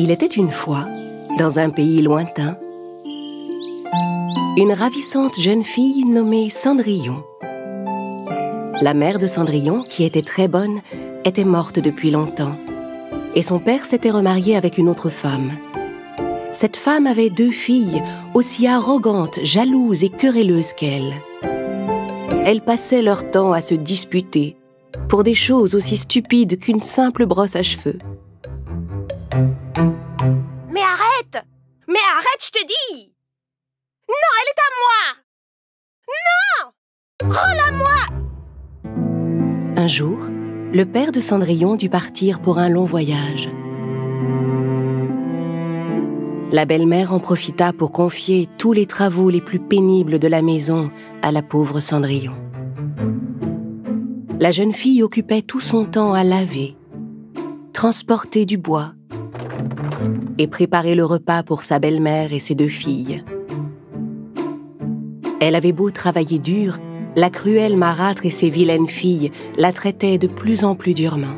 Il était une fois, dans un pays lointain, une ravissante jeune fille nommée Cendrillon. La mère de Cendrillon, qui était très bonne, était morte depuis longtemps, et son père s'était remarié avec une autre femme. Cette femme avait deux filles, aussi arrogantes, jalouses et querelleuses qu'elle. Elles passaient leur temps à se disputer pour des choses aussi stupides qu'une simple brosse à cheveux. Arrête, je te dis Non, elle est à moi Non Rends-la-moi Un jour, le père de Cendrillon dut partir pour un long voyage. La belle-mère en profita pour confier tous les travaux les plus pénibles de la maison à la pauvre Cendrillon. La jeune fille occupait tout son temps à laver, transporter du bois et préparer le repas pour sa belle-mère et ses deux filles. Elle avait beau travailler dur, la cruelle marâtre et ses vilaines filles la traitaient de plus en plus durement.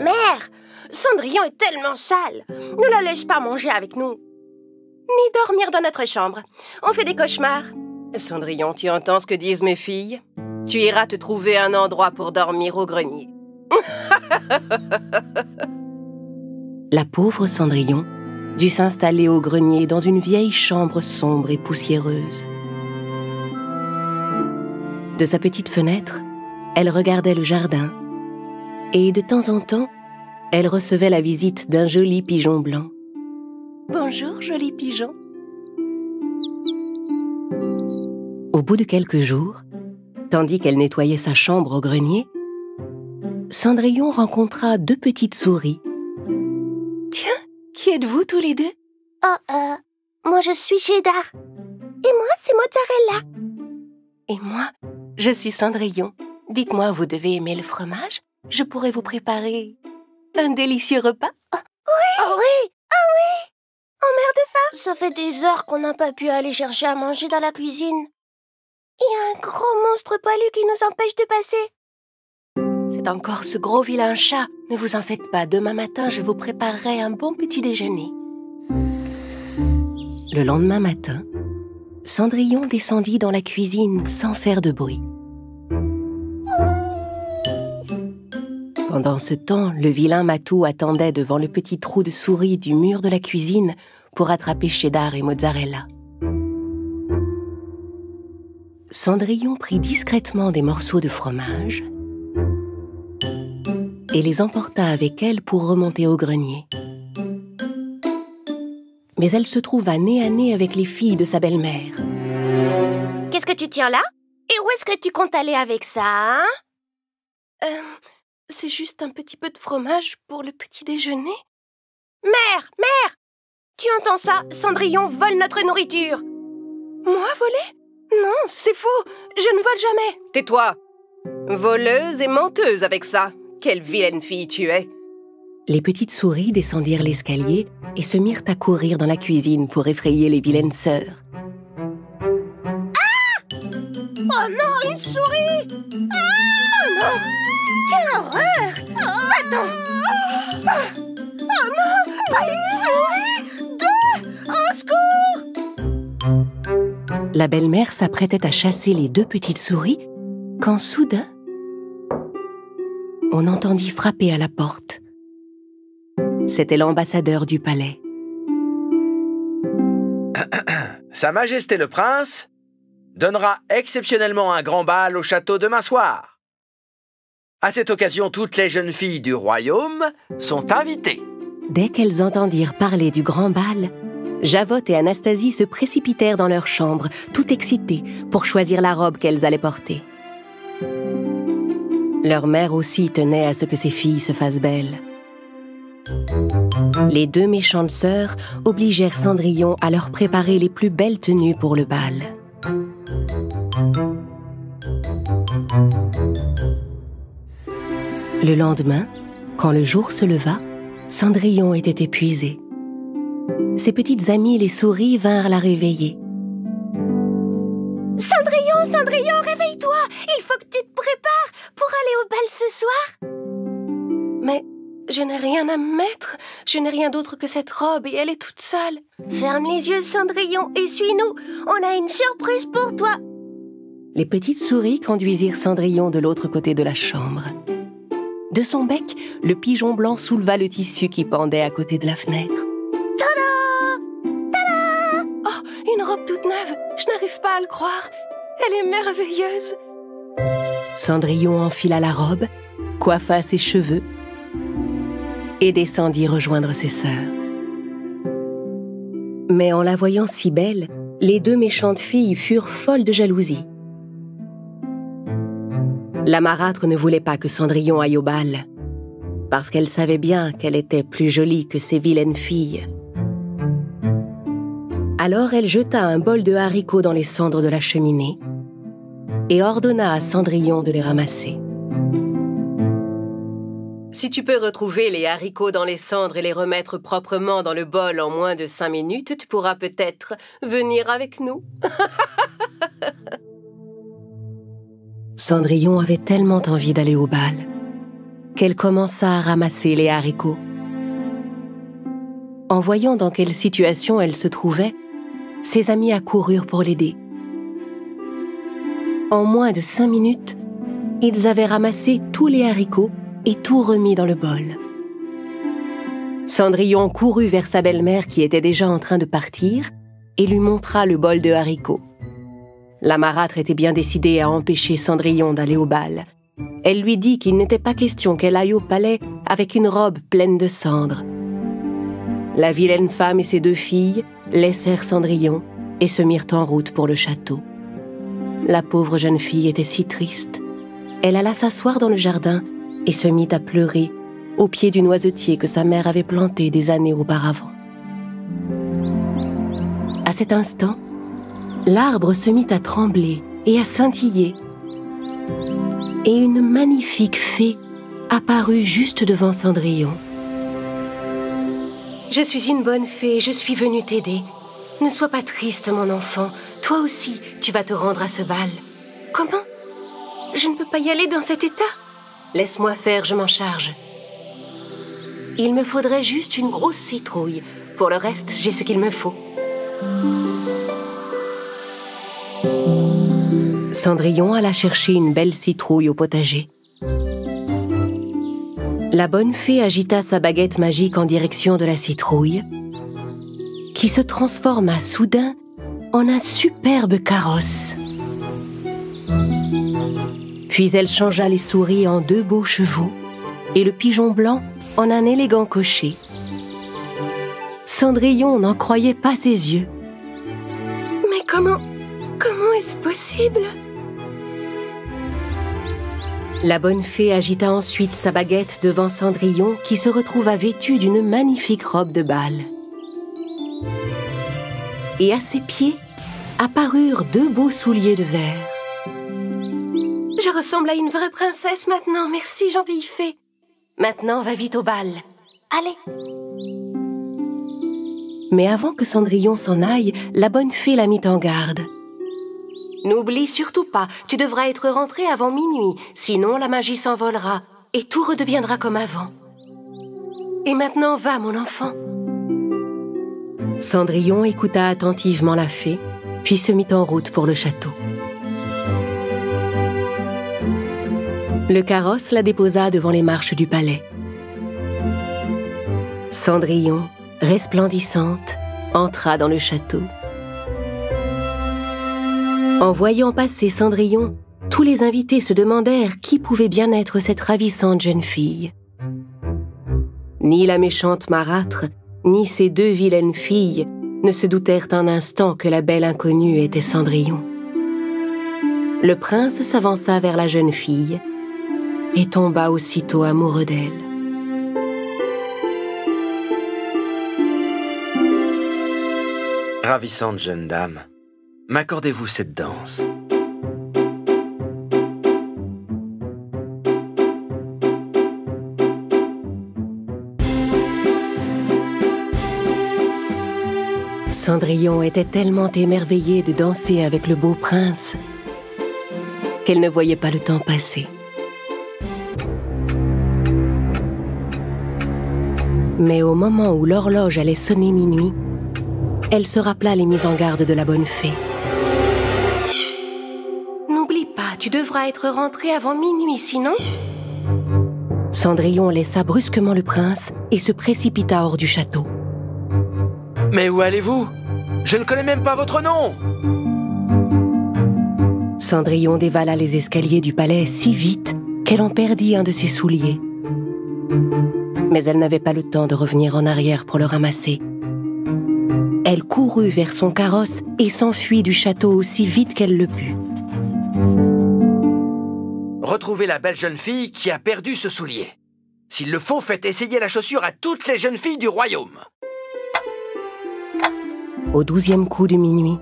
Mère Cendrillon est tellement sale Ne la laisse pas manger avec nous Ni dormir dans notre chambre On fait des cauchemars Cendrillon, tu entends ce que disent mes filles? Tu iras te trouver un endroit pour dormir au grenier. la pauvre Cendrillon dut s'installer au grenier dans une vieille chambre sombre et poussiéreuse. De sa petite fenêtre, elle regardait le jardin et de temps en temps, elle recevait la visite d'un joli pigeon blanc. Bonjour, joli pigeon. Au bout de quelques jours, tandis qu'elle nettoyait sa chambre au grenier, Cendrillon rencontra deux petites souris. Qui êtes-vous tous les deux? Oh, euh, moi je suis Cheddar. Et moi, c'est Mozzarella. Et moi, je suis Cendrillon. Dites-moi, vous devez aimer le fromage? Je pourrais vous préparer un délicieux repas? Oh, Oui Oh oui Oh oui Oh mère de faim Ça fait des heures qu'on n'a pas pu aller chercher à manger dans la cuisine. Il y a un gros monstre poilu qui nous empêche de passer. C'est encore ce gros vilain chat. Ne vous en faites pas, demain matin je vous préparerai un bon petit déjeuner. Le lendemain matin, Cendrillon descendit dans la cuisine sans faire de bruit. Pendant ce temps, le vilain Matou attendait devant le petit trou de souris du mur de la cuisine pour attraper Cheddar et Mozzarella. Cendrillon prit discrètement des morceaux de fromage et les emporta avec elle pour remonter au grenier. Mais elle se trouva nez à nez avec les filles de sa belle-mère. Qu'est-ce que tu tiens là? Et où est-ce que tu comptes aller avec ça, hein? Euh, C'est juste un petit peu de fromage pour le petit déjeuner. Mère Mère! Tu entends ça? Cendrillon vole notre nourriture! Moi voler? Non, c'est faux! Je ne vole jamais! Tais-toi! Voleuse et menteuse avec ça Quelle vilaine fille tu es. Les petites souris descendirent l'escalier et se mirent à courir dans la cuisine pour effrayer les vilaines sœurs. Ah! Oh non, une souris! Ah! Oh non! Quelle horreur. Attends. Oh non! Pas une souris! Deux! Au secours! La belle-mère s'apprêtait à chasser les deux petites souris quand soudain, on entendit frapper à la porte. C'était l'ambassadeur du palais. Sa Majesté le Prince donnera exceptionnellement un grand bal au château demain soir. À cette occasion, toutes les jeunes filles du royaume sont invitées. Dès qu'elles entendirent parler du grand bal, Javotte et Anastasie se précipitèrent dans leur chambre, tout excitées, pour choisir la robe qu'elles allaient porter. Leur mère aussi tenait à ce que ses filles se fassent belles. Les deux méchantes sœurs obligèrent Cendrillon à leur préparer les plus belles tenues pour le bal. Le lendemain, quand le jour se leva, Cendrillon était épuisée. Ses petites amies, les souris, vinrent la réveiller. Cendrillon, Cendrillon, réveille-toi Il faut que tu te prépares pour aller au bal ce soir Mais Je n'ai rien à me mettre. Je n'ai rien d'autre que cette robe et elle est toute sale. Ferme les yeux, Cendrillon, et suis-nous. On a une surprise pour toi. Les petites souris conduisirent Cendrillon de l'autre côté de la chambre. De son bec, le pigeon blanc souleva le tissu qui pendait à côté de la fenêtre. Oh, une robe toute neuve. Je n'arrive pas à le croire. Elle est merveilleuse. Cendrillon enfila la robe, coiffa ses cheveux et descendit rejoindre ses sœurs. Mais en la voyant si belle, les deux méchantes filles furent folles de jalousie. La marâtre ne voulait pas que Cendrillon aille au bal, parce qu'elle savait bien qu'elle était plus jolie que ces vilaines filles. Alors elle jeta un bol de haricots dans les cendres de la cheminée et ordonna à Cendrillon de les ramasser. Si tu peux retrouver les haricots dans les cendres et les remettre proprement dans le bol en moins de cinq minutes, tu pourras peut-être venir avec nous. Cendrillon avait tellement envie d'aller au bal qu'elle commença à ramasser les haricots. En voyant dans quelle situation elle se trouvait, ses amis accoururent pour l'aider. En moins de cinq minutes, ils avaient ramassé tous les haricots et tout remis dans le bol. Cendrillon courut vers sa belle-mère qui était déjà en train de partir et lui montra le bol de haricots. La marâtre était bien décidée à empêcher Cendrillon d'aller au bal. Elle lui dit qu'il n'était pas question qu'elle aille au palais avec une robe pleine de cendres. La vilaine femme et ses deux filles laissèrent Cendrillon et se mirent en route pour le château. La pauvre jeune fille était si triste. Elle alla s'asseoir dans le jardin et se mit à pleurer au pied du noisetier que sa mère avait planté des années auparavant. À cet instant, l'arbre se mit à trembler et à scintiller, et une magnifique fée apparut juste devant Cendrillon. Je suis une bonne fée, je suis venue t'aider. Ne sois pas triste, mon enfant. Toi aussi, tu vas te rendre à ce bal. Comment? Je ne peux pas y aller dans cet état Laisse-moi faire, je m'en charge. Il me faudrait juste une grosse citrouille. Pour le reste, j'ai ce qu'il me faut. Cendrillon alla chercher une belle citrouille au potager. La bonne fée agita sa baguette magique en direction de la citrouille, qui se transforma soudain en un superbe carrosse. Puis elle changea les souris en deux beaux chevaux et le pigeon blanc en un élégant cocher. Cendrillon n'en croyait pas ses yeux. Mais comment Comment est-ce possible? La bonne fée agita ensuite sa baguette devant Cendrillon qui se retrouva vêtu d'une magnifique robe de bal. Et à ses pieds apparurent deux beaux souliers de verre. Je ressemble à une vraie princesse maintenant, merci gentille fée. Maintenant, va vite au bal. Allez. Mais avant que Cendrillon s'en aille, la bonne fée la mit en garde. N'oublie surtout pas, tu devras être rentré avant minuit, sinon la magie s'envolera et tout redeviendra comme avant. Et maintenant, va, mon enfant. Cendrillon écouta attentivement la fée, puis se mit en route pour le château. Le carrosse la déposa devant les marches du palais. Cendrillon, resplendissante, entra dans le château. En voyant passer Cendrillon, tous les invités se demandèrent qui pouvait bien être cette ravissante jeune fille. Ni la méchante marâtre, ni ces deux vilaines filles ne se doutèrent un instant que la belle inconnue était Cendrillon. Le prince s'avança vers la jeune fille et tomba aussitôt amoureux d'elle. Ravissante jeune dame, m'accordez-vous cette danse? Cendrillon était tellement émerveillée de danser avec le beau prince qu'elle ne voyait pas le temps passer. Mais au moment où l'horloge allait sonner minuit, elle se rappela les mises en garde de la bonne fée. N'oublie pas, tu devras être rentré avant minuit, sinon... Cendrillon laissa brusquement le prince et se précipita hors du château. Mais où allez-vous? Je ne connais même pas votre nom Cendrillon dévala les escaliers du palais si vite qu'elle en perdit un de ses souliers. Mais elle n'avait pas le temps de revenir en arrière pour le ramasser. Elle courut vers son carrosse et s'enfuit du château aussi vite qu'elle le put. Retrouvez la belle jeune fille qui a perdu ce soulier. S'il le faut, faites essayer la chaussure à toutes les jeunes filles du royaume. Au douzième coup de minuit,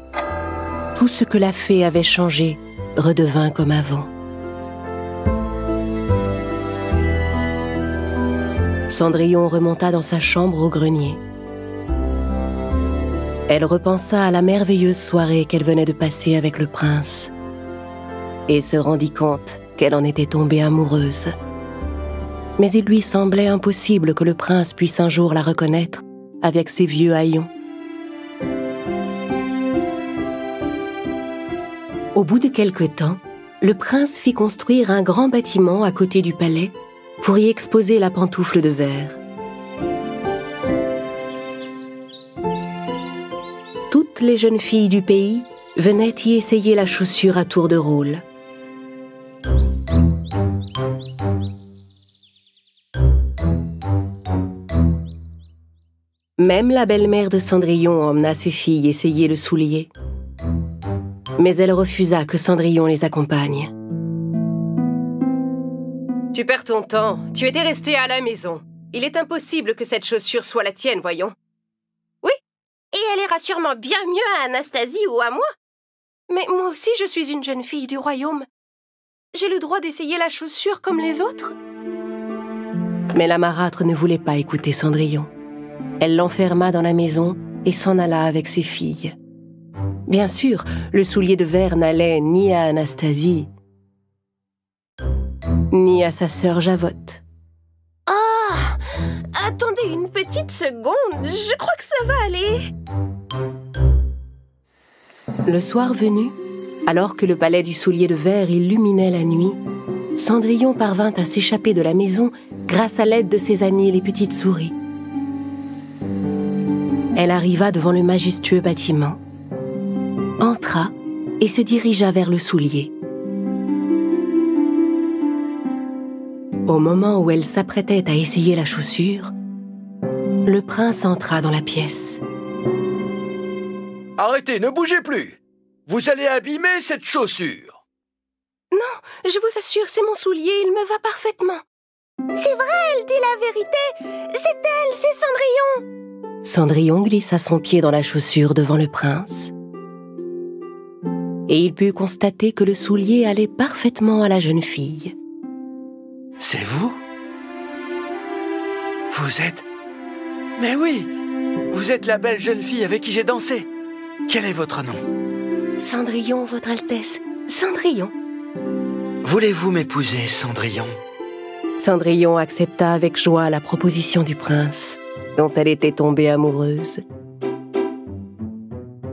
tout ce que la fée avait changé redevint comme avant. Cendrillon remonta dans sa chambre au grenier. Elle repensa à la merveilleuse soirée qu'elle venait de passer avec le prince et se rendit compte qu'elle en était tombée amoureuse. Mais il lui semblait impossible que le prince puisse un jour la reconnaître avec ses vieux haillons. Au bout de quelque temps, le prince fit construire un grand bâtiment à côté du palais pour y exposer la pantoufle de verre. Toutes les jeunes filles du pays venaient y essayer la chaussure à tour de rôle. Même la belle-mère de Cendrillon emmena ses filles essayer le soulier. Mais elle refusa que Cendrillon les accompagne. Tu perds ton temps. Tu étais resté à la maison. Il est impossible que cette chaussure soit la tienne, voyons. Oui, et elle ira sûrement bien mieux à Anastasie ou à moi. Mais moi aussi, je suis une jeune fille du royaume. J'ai le droit d'essayer la chaussure comme les autres. Mais la marâtre ne voulait pas écouter Cendrillon. Elle l'enferma dans la maison et s'en alla avec ses filles. Bien sûr, le soulier de verre n'allait ni à Anastasie, ni à sa sœur Javotte. Oh Attendez une petite seconde, je crois que ça va aller. Le soir venu, alors que le palais du soulier de verre illuminait la nuit, Cendrillon parvint à s'échapper de la maison grâce à l'aide de ses amis les petites souris. Elle arriva devant le majestueux bâtiment, entra et se dirigea vers le soulier. Au moment où elle s'apprêtait à essayer la chaussure, le prince entra dans la pièce. Arrêtez, ne bougez plus Vous allez abîmer cette chaussure Non, je vous assure, c'est mon soulier, il me va parfaitement. C'est vrai, elle dit la vérité C'est elle, c'est Cendrillon Cendrillon glissa son pied dans la chaussure devant le prince. Et il put constater que le soulier allait parfaitement à la jeune fille. C'est vous? Vous êtes... Mais oui Vous êtes la belle jeune fille avec qui j'ai dansé. Quel est votre nom? Cendrillon, Votre Altesse. Cendrillon. Voulez-vous m'épouser, Cendrillon? Cendrillon accepta avec joie la proposition du prince, dont elle était tombée amoureuse.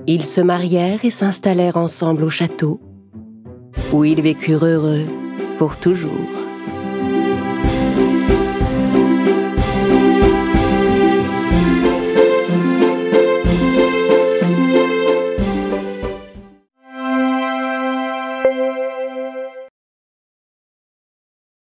Ils se marièrent et s'installèrent ensemble au château, où ils vécurent heureux pour toujours.